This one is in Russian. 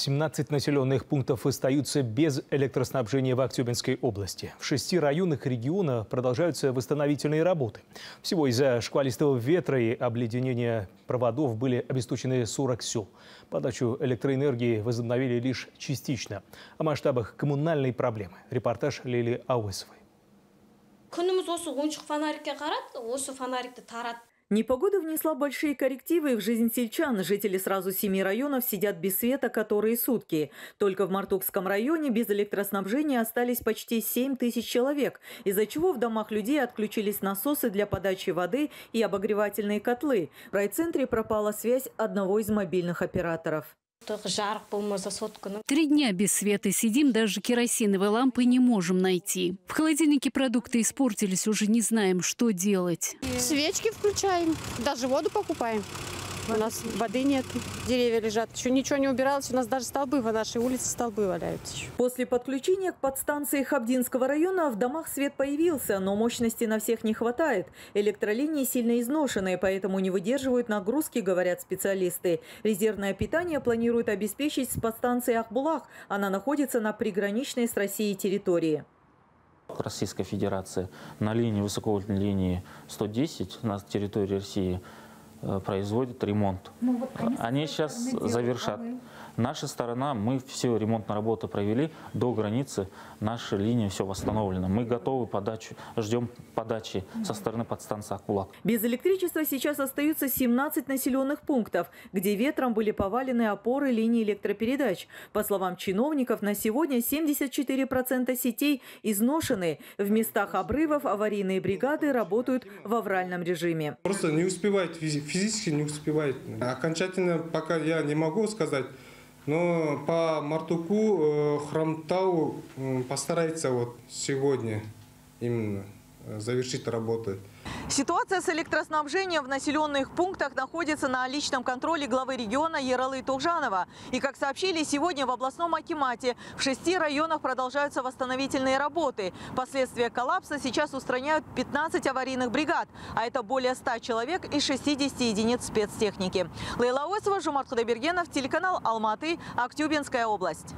17 населенных пунктов остаются без электроснабжения в Актюбинской области. В шести районах региона продолжаются восстановительные работы. Всего из-за шквалистого ветра и обледенения проводов были обесточены 40 сел. Подачу электроэнергии возобновили лишь частично. О масштабах коммунальной проблемы. Репортаж Лили Ауэсовой. күніміз осы ойыншық фонарикке қарады осы фонарикті тарады Непогода внесла большие коррективы в жизнь сельчан. Жители сразу семи районов сидят без света которые сутки. Только в Мартукском районе без электроснабжения остались почти 7 тысяч человек, из-за чего в домах людей отключились насосы для подачи воды и обогревательные котлы. В райцентре пропала связь одного из мобильных операторов. Сотканы Три дня без света сидим, даже керосиновой лампы не можем найти. В холодильнике продукты испортились, уже не знаем, что делать. Свечки включаем, даже воду покупаем. У нас воды нет, деревья лежат. Еще ничего не убиралось, у нас даже столбы в нашей улице столбы валяются. еще. После подключения к подстанции Хабдинского района в домах свет появился, но мощности на всех не хватает. Электролинии сильно изношенные, поэтому не выдерживают нагрузки, говорят специалисты. Резервное питание планируют обеспечить с подстанции Ахбулах. Она находится на приграничной с Россией территории. Российской Федерации на линии высоковольтной линии 110 на территории России производят ремонт. Они сейчас завершат. Наша сторона, мы все ремонтные работы провели до границы, наша линия все восстановлена. Мы готовы подачу, ждем подачи со стороны подстанции Акулак. Без электричества сейчас остаются 17 населенных пунктов, где ветром были повалены опоры линий электропередач. По словам чиновников, на сегодня 74% сетей изношены. В местах обрывов аварийные бригады работают в авральном режиме. Просто не успевает, физи- физически не успевает. Окончательно пока я не могу сказать, но по Мартуку э, Храмтау постарается вот сегодня именно завершить работы. Ситуация с электроснабжением в населенных пунктах находится на личном контроле главы региона Ералы Тухжанова. И, как сообщили, сегодня в областном Акимате в шести районах продолжаются восстановительные работы. Последствия коллапса сейчас устраняют 15 аварийных бригад, а это более 100 человек и 60 единиц спецтехники. Лейла Осова, Жумарт Худайбергенов, телеканал Алматы, Актюбинская область.